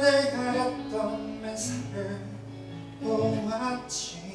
내가 했던 멘상을 보았지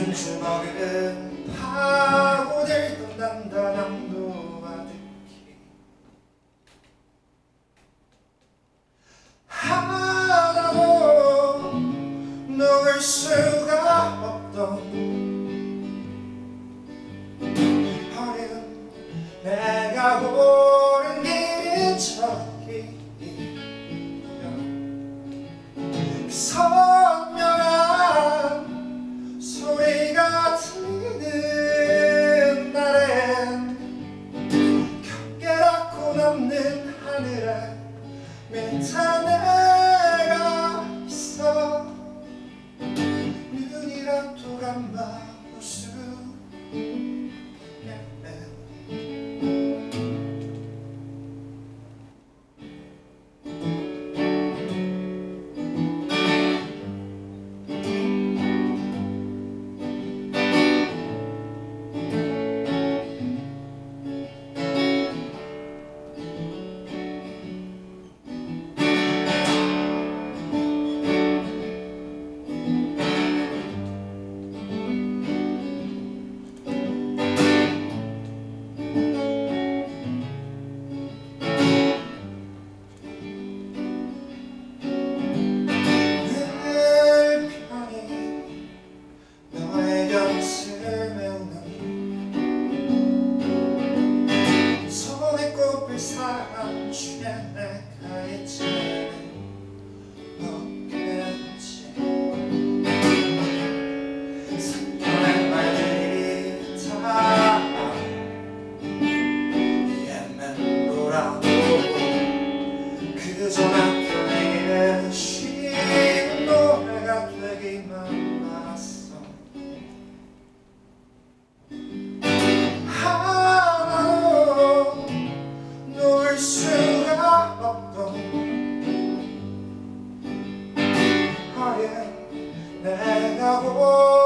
푸른 주먹은 파고들던 단단함도 아득히. 하나도 녹을 수가 줄 수가 없던 하얀 내가 보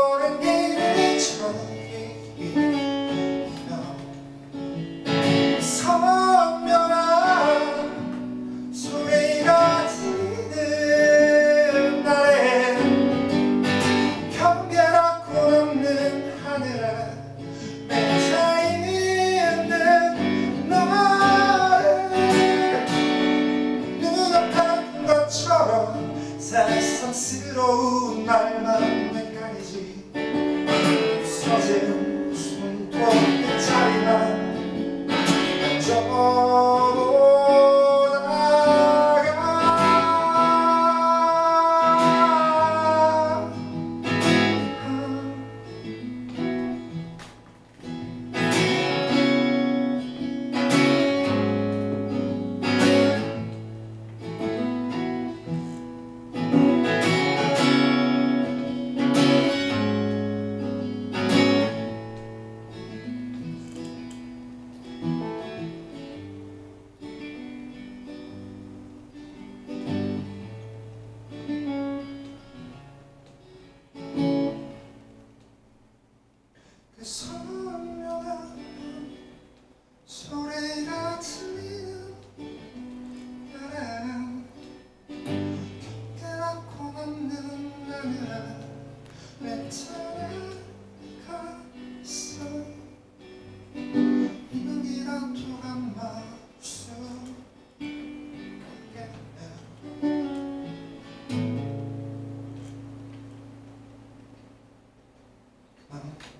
fazer Thank uh you. -huh.